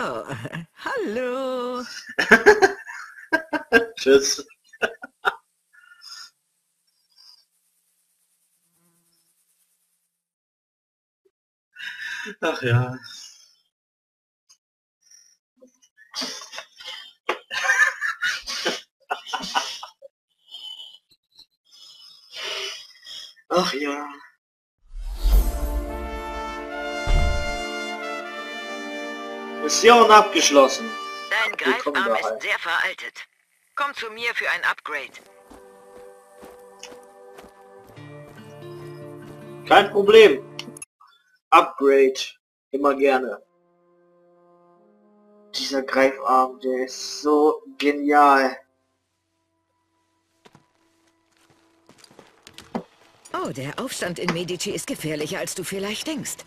Oh, hallo. Tschüss. Ach ja. Ach ja. Mission abgeschlossen. Dein Greifarm ist sehr veraltet. Komm zu mir für ein Upgrade. Kein Problem. Upgrade. Immer gerne. Dieser Greifarm, der ist so genial. Oh, der Aufstand in Medici ist gefährlicher, als du vielleicht denkst.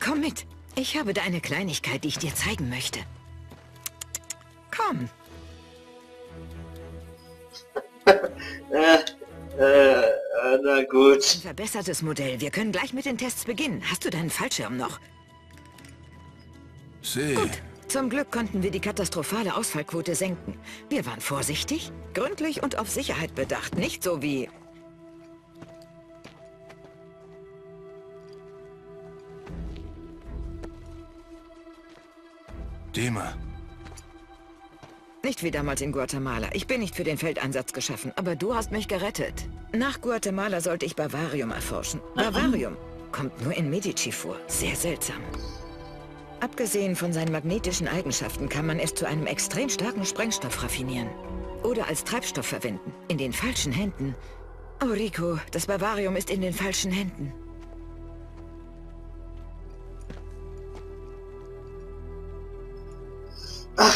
Komm mit. Ich habe da eine Kleinigkeit, die ich dir zeigen möchte. Komm. Äh, äh, äh, na gut. Ein verbessertes Modell. Wir können gleich mit den Tests beginnen. Hast du deinen Fallschirm noch? See. Zum Glück konnten wir die katastrophale Ausfallquote senken. Wir waren vorsichtig, gründlich und auf Sicherheit bedacht. Nicht so wie... Dima. Nicht wie damals in Guatemala. Ich bin nicht für den Feldeinsatz geschaffen, aber du hast mich gerettet. Nach Guatemala sollte ich Bavarium erforschen. Bavarium kommt nur in Medici vor. Sehr seltsam. Abgesehen von seinen magnetischen Eigenschaften kann man es zu einem extrem starken Sprengstoff raffinieren. Oder als Treibstoff verwenden. In den falschen Händen. Oh, Rico, das Bavarium ist in den falschen Händen.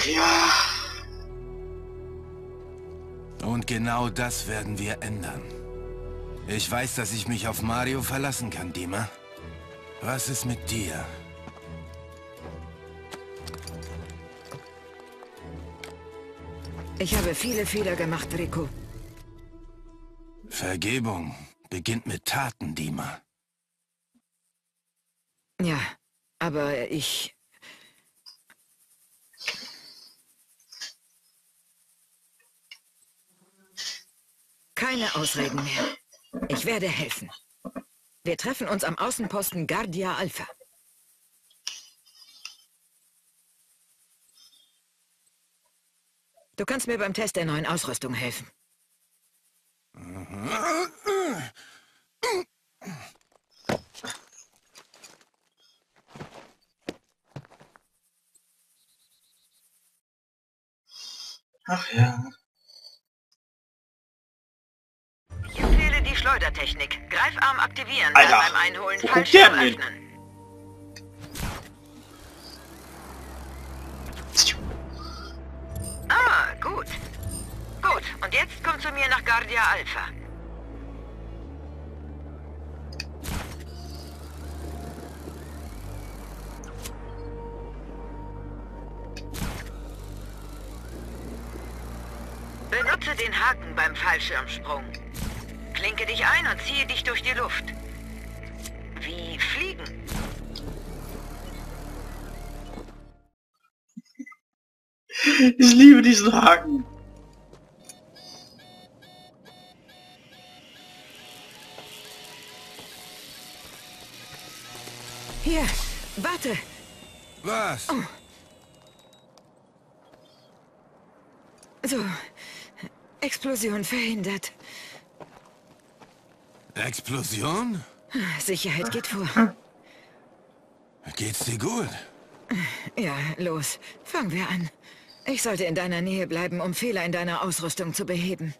Ach ja. Und genau das werden wir ändern. Ich weiß, dass ich mich auf Mario verlassen kann, Dima. Was ist mit dir? Ich habe viele Fehler gemacht, Rico. Vergebung beginnt mit Taten, Dima. Ja, aber ich... Keine Ausreden mehr. Ich werde helfen. Wir treffen uns am Außenposten Guardia Alpha. Du kannst mir beim Test der neuen Ausrüstung helfen. Ach ja. Schleudertechnik. Greifarm aktivieren, Alter, beim Einholen wo kommt der denn. Ah, gut. Gut, und jetzt komm zu mir nach Guardia Alpha. Benutze den Haken beim Fallschirmsprung. Klinke dich ein und ziehe dich durch die Luft. Wie fliegen. Ich liebe diesen Haken. Hier, warte. Was? So, Explosion verhindert. Explosion? Sicherheit geht vor. Geht's dir gut? Ja, los. Fangen wir an. Ich sollte in deiner Nähe bleiben, um Fehler in deiner Ausrüstung zu beheben.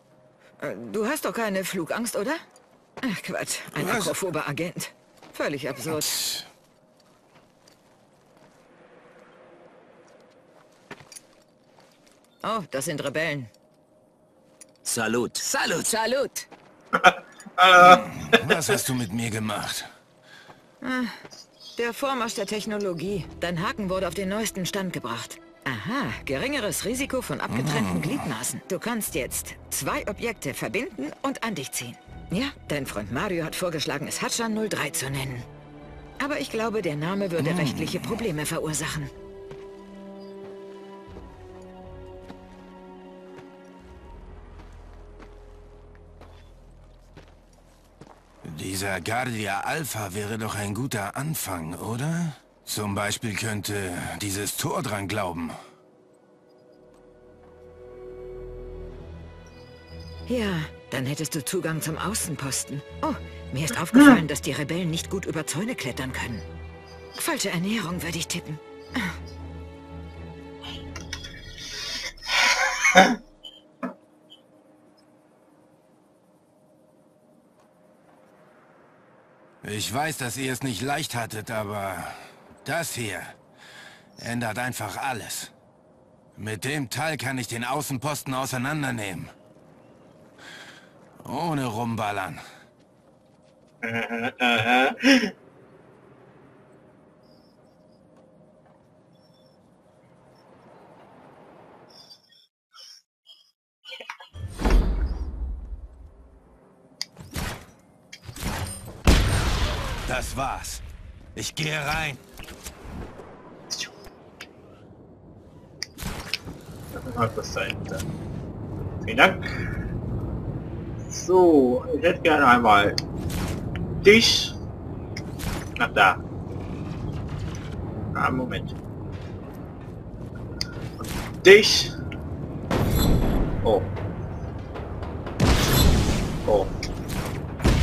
Äh, Du hast doch keine Flugangst, oder? Ach Quatsch, ein Was? akrophober Agent. Völlig absurd. Psst. Oh, das sind Rebellen. Salut. Salut, salut. Was hast du mit mir gemacht? Der Vormarsch der Technologie. Dein Haken wurde auf den neuesten Stand gebracht. Aha, geringeres Risiko von abgetrennten Gliedmaßen. Du kannst jetzt zwei Objekte verbinden und an dich ziehen. Ja, dein Freund Mario hat vorgeschlagen, es Hatchan 03 zu nennen. Aber ich glaube, der Name würde Hm. rechtliche Probleme verursachen. Dieser Guardia Alpha wäre doch ein guter Anfang, oder? Zum Beispiel könnte dieses Tor dran glauben. Ja, dann hättest du Zugang zum Außenposten. Oh, mir ist aufgefallen, dass die Rebellen nicht gut über Zäune klettern können. Falsche Ernährung, würde ich tippen. Ich weiß, dass ihr es nicht leicht hattet, aber das hier ändert einfach alles. Mit dem Teil kann ich den Außenposten auseinandernehmen. Ohne rumballern. Das war's. Ich gehe rein. Hat das dahinter. Vielen Dank. So, ich hätte gerne einmal dich. Ach da. Ah, Moment. Und dich. Oh. Oh.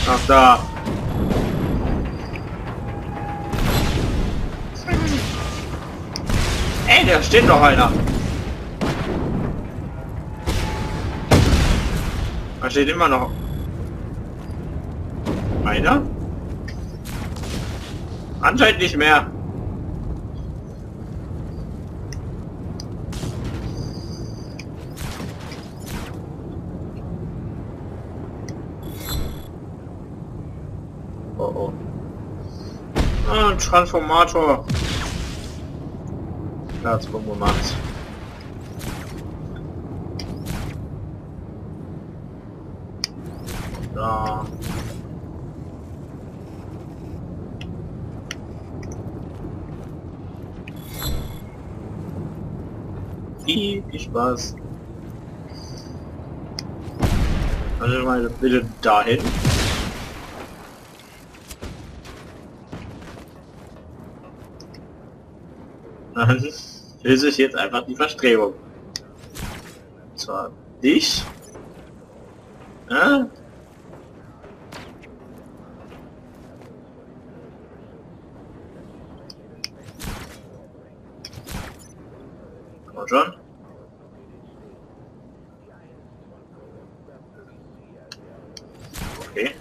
Ach da. Da steht noch einer. Da steht immer noch einer. Anscheinend nicht mehr. Oh oh. Ah, ein Transformator. Platzbombe gemacht. Da. Viel Spaß. Also mal bitte dahin. Dann löse ich jetzt einfach die Verstrebung. Und zwar dich. Ja? Komm schon. Okay.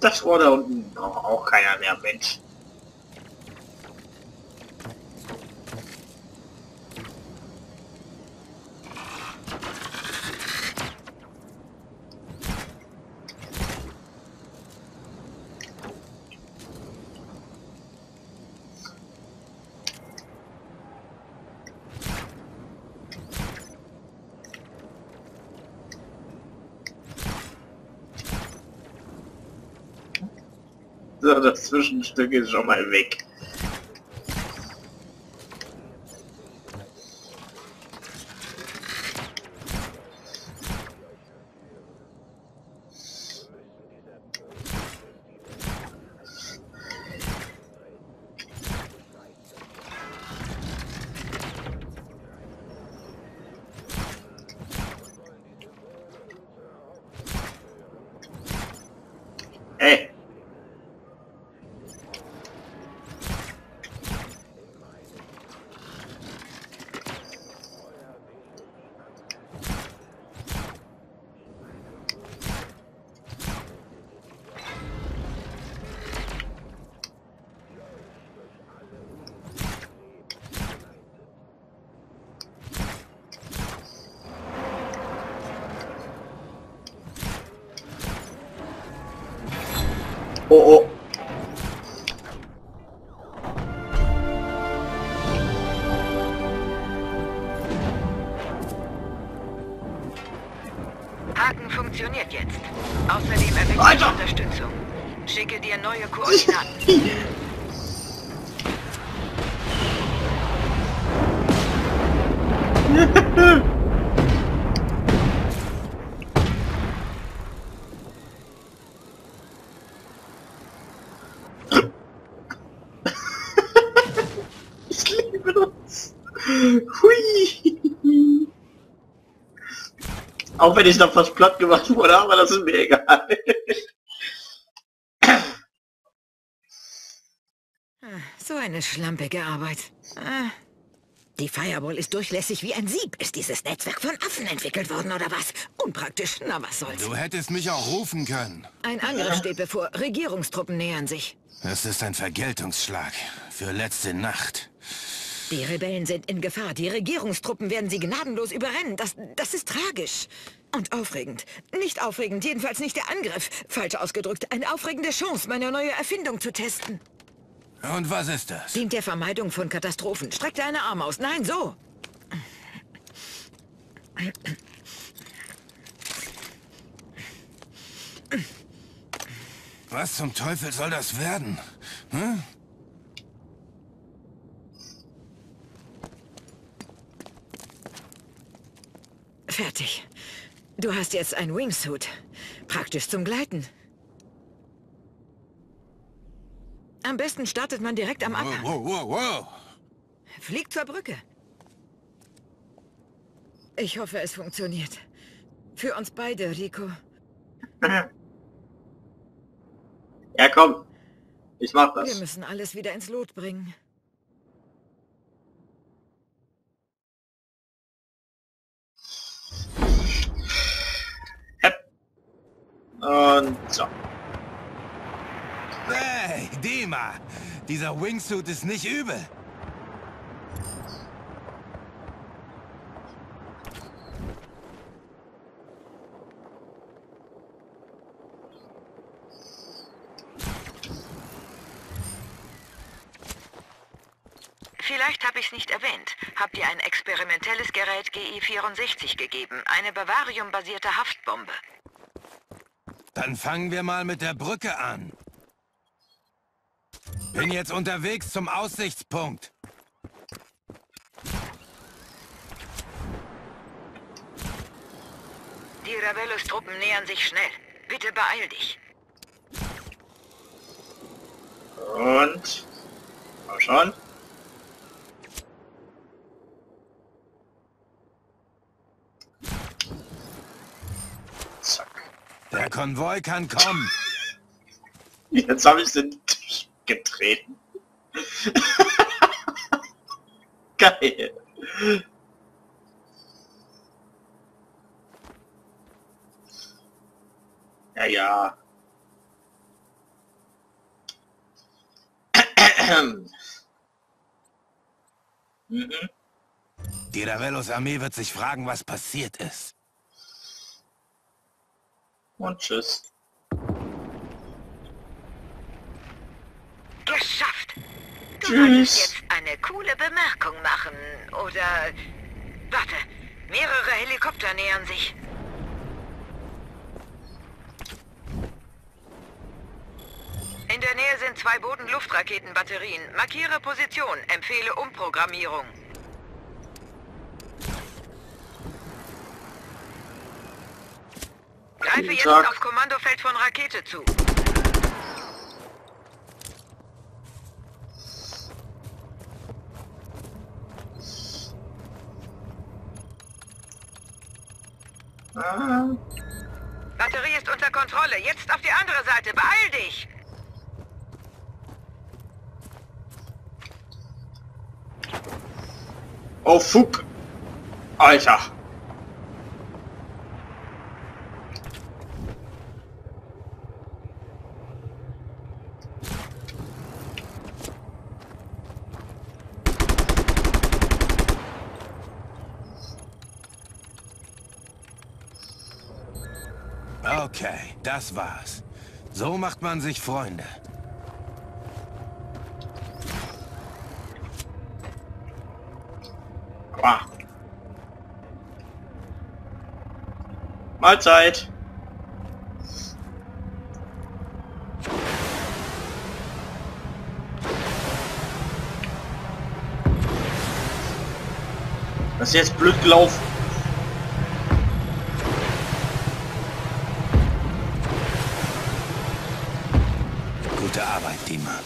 Das war da unten auch, keiner mehr, Mensch. So, das Zwischenstück ist schon mal weg. Oh, oh. Auch wenn ich da fast platt gemacht wurde, aber das ist mir egal. So eine schlampige Arbeit. Ah. Die Firewall ist durchlässig wie ein Sieb. Ist dieses Netzwerk von Affen entwickelt worden oder was? Unpraktisch. Na, was soll's. Du hättest mich auch rufen können. Ein Angriff steht bevor. Regierungstruppen nähern sich. Es ist ein Vergeltungsschlag für letzte Nacht. Die Rebellen sind in Gefahr. Die Regierungstruppen werden sie gnadenlos überrennen. Das, das ist tragisch. Und aufregend. Nicht aufregend, jedenfalls nicht der Angriff. Falsch ausgedrückt, eine aufregende Chance, meine neue Erfindung zu testen. Und was ist das? Dient der Vermeidung von Katastrophen. Streck deine Arme aus. Nein, so. Was zum Teufel soll das werden? Hm? Fertig. Du hast jetzt ein Wingsuit. Praktisch zum Gleiten. Am besten startet man direkt am Wow, Abhang. wow, wow, wow. Fliegt zur Brücke. Ich hoffe, es funktioniert. Für uns beide, Rico. Ja, komm. Ich mach Wir das. müssen alles wieder ins Lot bringen. Und so. Hey, Dima! Dieser Wingsuit ist nicht übel. Vielleicht habe ich es nicht erwähnt. Hab dir ein experimentelles Gerät GI-64 gegeben. Eine Bavarium-basierte Haftbombe. Dann fangen wir mal mit der Brücke an. Bin jetzt unterwegs zum Aussichtspunkt. Die Rebellus-Truppen nähern sich schnell. Bitte beeil dich. Und. Mal schauen. Der Konvoi kann kommen. Jetzt habe ich den Tisch getreten. Geil. Ja, ja. mhm. Die Ravellos Armee wird sich fragen, was passiert ist. Und tschüss. Geschafft. Du Tschüss. jetzt eine coole Bemerkung machen. Oder... Warte. Mehrere Helikopter nähern sich. In der Nähe sind zwei Bodenluftraketenbatterien. Markiere Position. Empfehle Umprogrammierung. Greife jetzt Tag. auf Kommandofeld von Rakete zu. Ah. Batterie ist unter Kontrolle. Jetzt auf die andere Seite. Beeil dich! Oh, fuck. Alter. Das war's. So macht man sich Freunde. Ah. Mahlzeit. Das ist jetzt blöd gelaufen. Dima.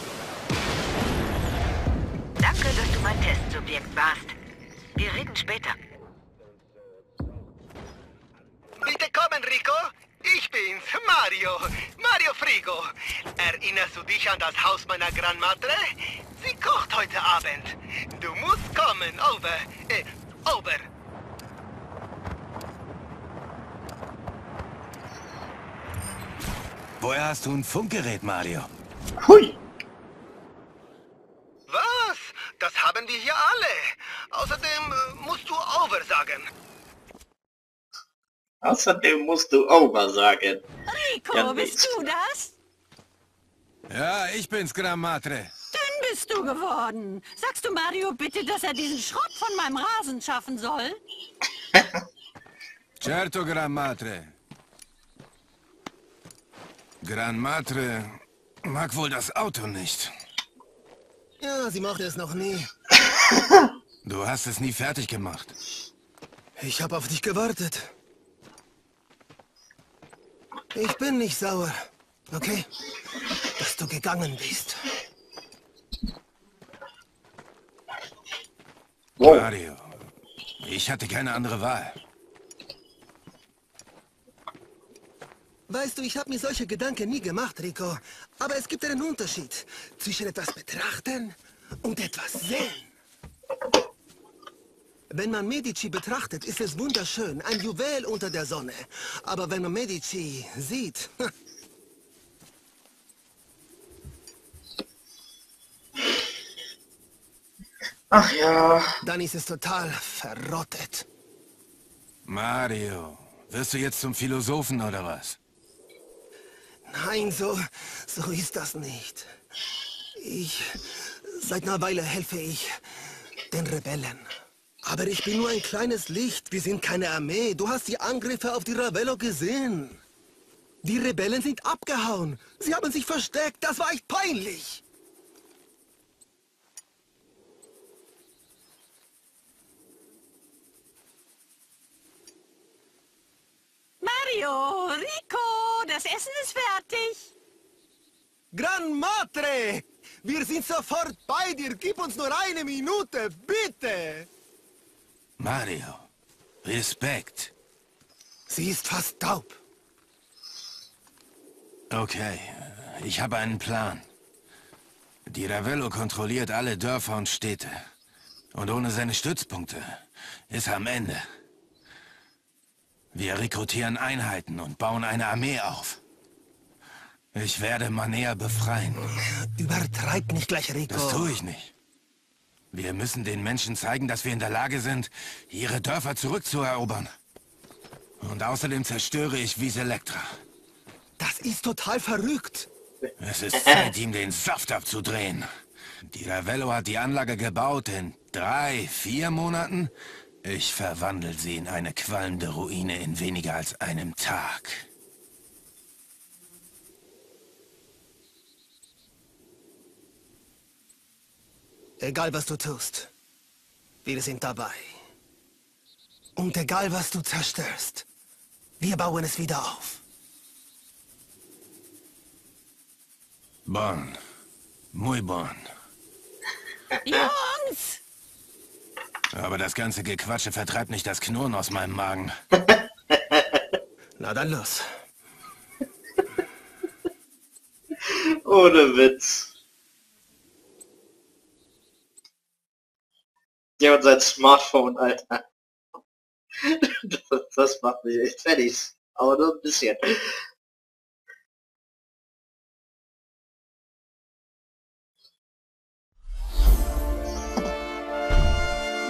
Danke, dass du mein Testsubjekt warst. Wir reden später. Bitte kommen, Rico. Ich bin's, Mario. Mario Frigo. Erinnerst du dich an das Haus meiner Grandmadre? Sie kocht heute Abend. Du musst kommen, over. Äh, over. Woher hast du ein Funkgerät, Mario? Hui. Was? Das haben wir hier alle. Außerdem äh, musst du over sagen. Außerdem musst du over sagen. Rico, Ja, bist du das? Ja, ich bin's, Gran Matre. Dünn bist du geworden. Sagst du Mario bitte, dass er diesen Schrott von meinem Rasen schaffen soll? Certo, Gran Matre. Mag wohl das Auto nicht. Ja, sie mochte es noch nie. Du hast es nie fertig gemacht. Ich habe auf dich gewartet. Ich bin nicht sauer, okay? Dass du gegangen bist. Wow. Mario, ich hatte keine andere Wahl. Weißt du, ich habe mir solche Gedanken nie gemacht, Rico. Aber es gibt einen Unterschied zwischen etwas betrachten und etwas sehen. Wenn man Medici betrachtet, ist es wunderschön, ein Juwel unter der Sonne. Aber wenn man Medici sieht, Ach ja. dann ist es total verrottet. Mario, wirst du jetzt zum Philosophen oder was? Nein, so, so ist das nicht. Ich, seit einer Weile helfe ich den Rebellen. Aber ich bin nur ein kleines Licht. Wir sind keine Armee. Du hast die Angriffe auf die Ravello gesehen. Die Rebellen sind abgehauen. Sie haben sich versteckt. Das war echt peinlich. Mario, Rico, das Essen ist fertig. Gran Matre! Wir sind sofort bei dir. Gib uns nur eine Minute, bitte. Mario, Respekt. Sie ist fast taub. Okay, ich habe einen Plan. Die Ravello kontrolliert alle Dörfer und Städte. Und ohne seine Stützpunkte ist er am Ende. Wir rekrutieren Einheiten und bauen eine Armee auf. Ich werde Manea befreien. Übertreib nicht gleich, Rico. Das tue ich nicht. Wir müssen den Menschen zeigen, dass wir in der Lage sind, ihre Dörfer zurückzuerobern. Und außerdem zerstöre ich Wieselektra. Das ist total verrückt. Es ist Zeit, ihm den Saft abzudrehen. Die Ravello hat die Anlage gebaut in drei, vier Monaten. Ich verwandle sie in eine qualmende Ruine in weniger als einem Tag. Egal was du tust, wir sind dabei. Und egal was du zerstörst, wir bauen es wieder auf. Bon. Muy bon. Jungs! Aber das ganze Gequatsche vertreibt nicht das Knurren aus meinem Magen. Na dann los. Ohne Witz. Ja, und sein Smartphone, Alter. Das, das macht mich echt fertig. Aber nur ein bisschen.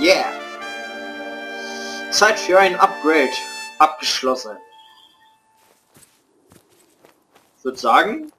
Yeah. Zeit für ein Upgrade. Abgeschlossen. Ich würde sagen,